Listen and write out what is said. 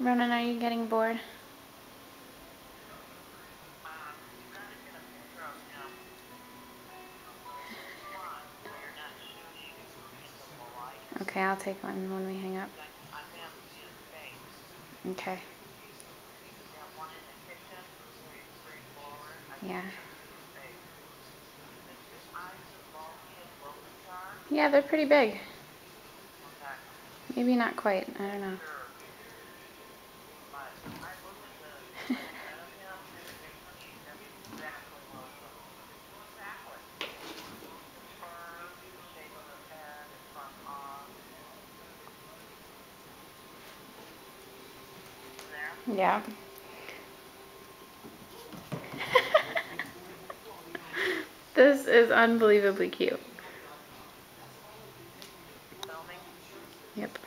Ronan, are you getting bored? Okay, I'll take one when we hang up. Okay. Yeah. Yeah, they're pretty big. Maybe not quite. I don't know. Yeah. this is unbelievably cute. Yep.